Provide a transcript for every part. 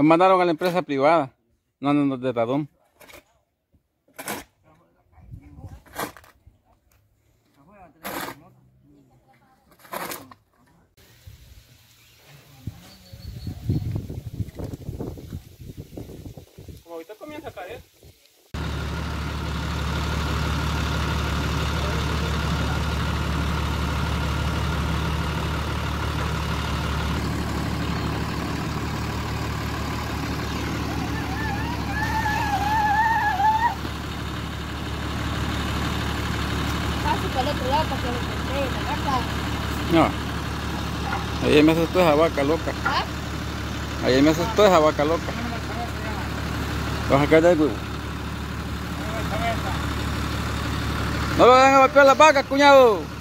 Hoy mandaron a la empresa privada. No, no, no, de Radón. Como ahorita comienza a caer. Paso para el otro lado para que lo encontré, la vaca. Ahí me toda esa vaca loca. Ahí me toda esa vaca loca. Vas a caer del huevo. No lo dejan a golpear las vacas, cuñado.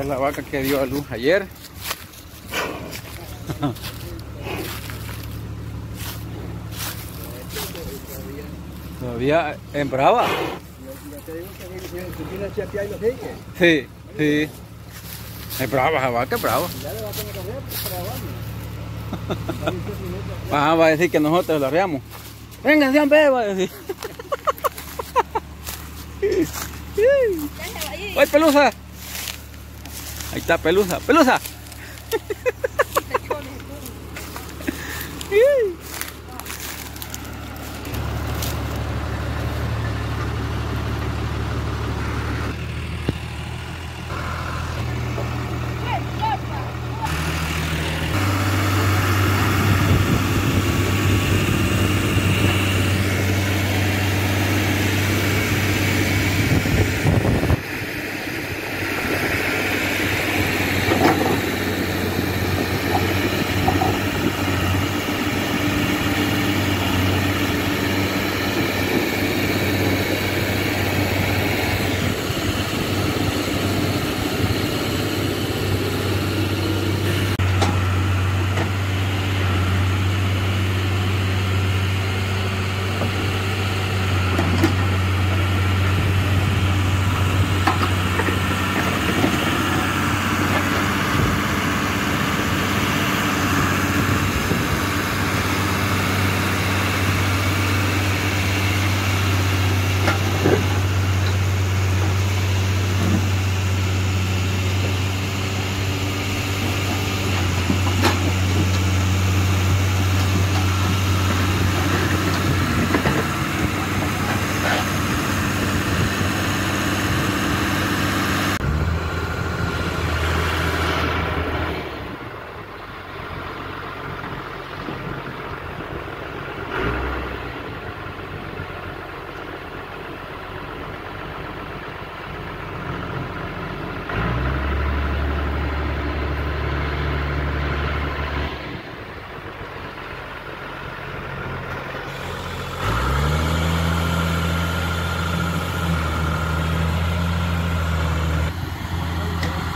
Esta es la vaca que dio a luz ayer. Todavía en brava. Sí, sí. Es brava esa vaca, es brava. Ajá, va a decir que nosotros la arreamos. Venga, Dios va a decir. ¡Ay, pelusa! Ahí está, pelusa, pelusa.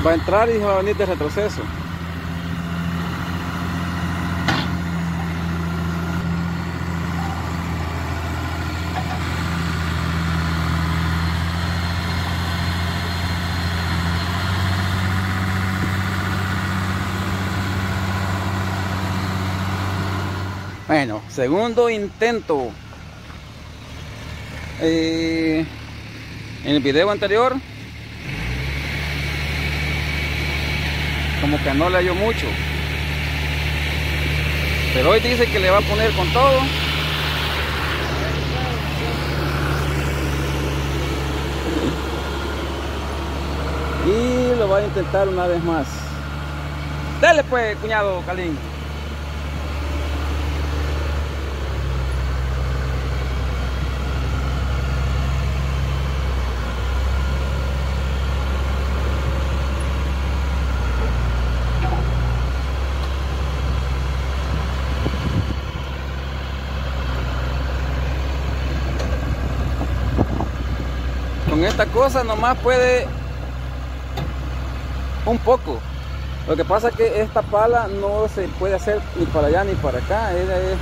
Va a entrar y va a venir de retroceso. Bueno, segundo intento. Eh, en el video anterior como que no le halló mucho. Pero hoy dice que le va a poner con todo. Y lo va a intentar una vez más. Dale pues, cuñado Calín. Esta cosa nomás puede un poco. Lo que pasa es que esta pala no se puede hacer ni para allá ni para acá. Ella es,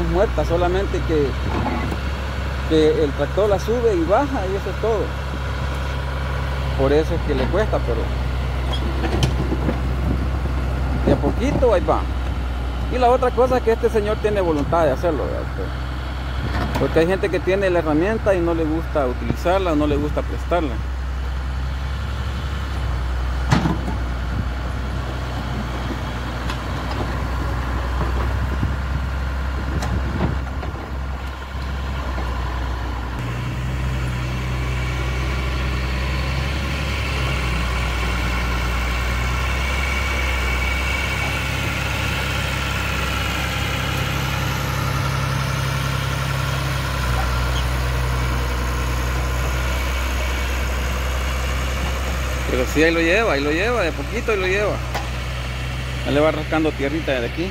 es muerta, solamente que, que el tractor la sube y baja y eso es todo. Por eso es que le cuesta, pero de a poquito ahí va. Y la otra cosa es que este señor tiene voluntad de hacerlo. Porque hay gente que tiene la herramienta y no le gusta utilizarla, no le gusta prestarla. Pero sí, ahí lo lleva, ahí lo lleva, de poquito y lo lleva. Ahí le va rascando tierrita de aquí.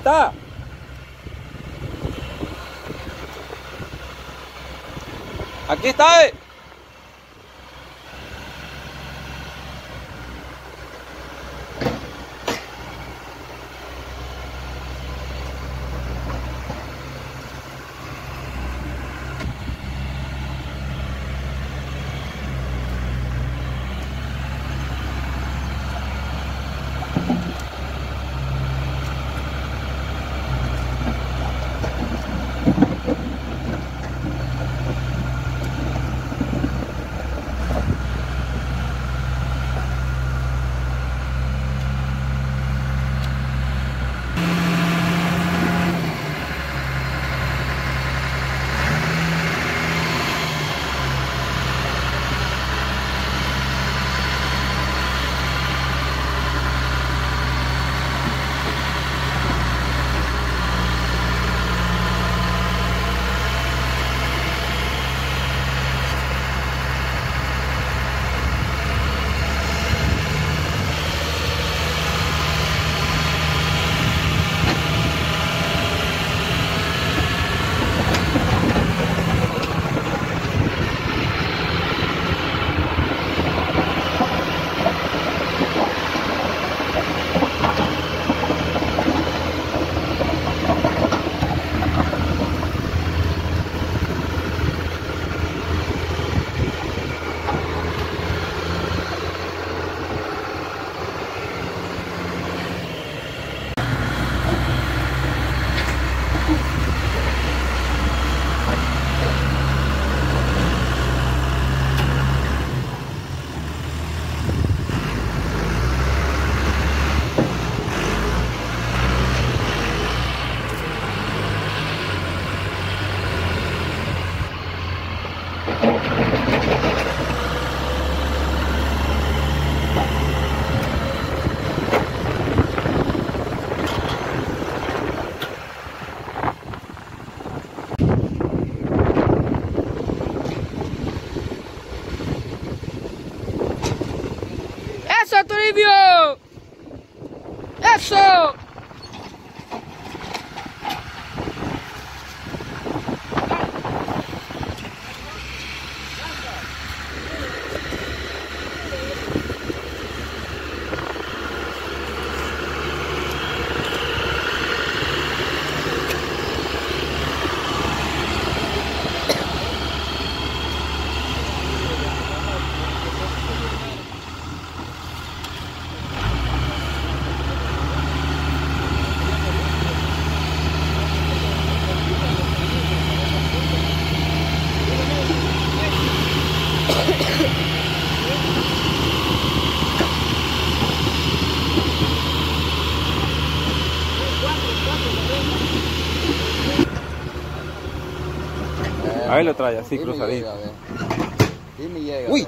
Está. Aquí está. eh. Ahí lo trae, así cruzadito. Uy.